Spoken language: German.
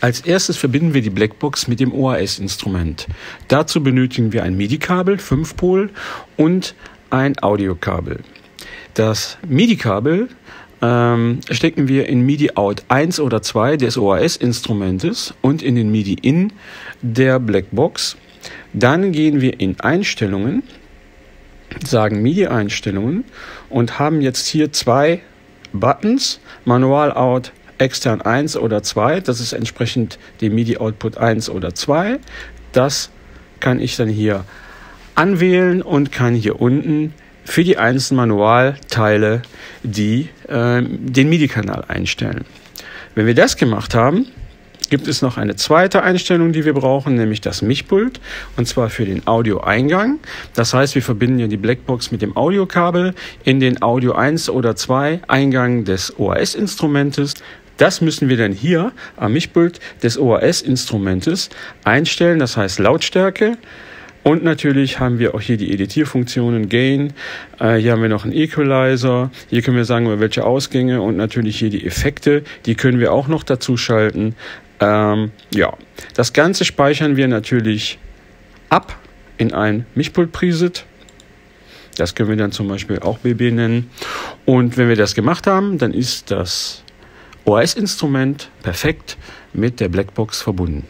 Als erstes verbinden wir die Blackbox mit dem OAS-Instrument. Dazu benötigen wir ein MIDI-Kabel, 5-Pol und ein Audiokabel. Das MIDI-Kabel ähm, stecken wir in MIDI-Out 1 oder 2 des OAS-Instrumentes und in den MIDI-In der Blackbox. Dann gehen wir in Einstellungen, sagen MIDI-Einstellungen und haben jetzt hier zwei Buttons, Manual Out extern 1 oder 2, das ist entsprechend dem MIDI-Output 1 oder 2. Das kann ich dann hier anwählen und kann hier unten für die einzelnen Manualteile die, äh, den MIDI-Kanal einstellen. Wenn wir das gemacht haben, gibt es noch eine zweite Einstellung, die wir brauchen, nämlich das Mischpult, und zwar für den Audioeingang. Das heißt, wir verbinden ja die Blackbox mit dem Audiokabel in den Audio 1 oder 2 Eingang des OAS-Instrumentes. Das müssen wir dann hier am Mischpult des OAS-Instrumentes einstellen, das heißt Lautstärke. Und natürlich haben wir auch hier die Editierfunktionen Gain. Äh, hier haben wir noch einen Equalizer. Hier können wir sagen, welche Ausgänge und natürlich hier die Effekte. Die können wir auch noch dazu schalten. Ähm, ja, das Ganze speichern wir natürlich ab in ein Mischpult-Preset. Das können wir dann zum Beispiel auch BB nennen. Und wenn wir das gemacht haben, dann ist das OS-Instrument perfekt mit der Blackbox verbunden.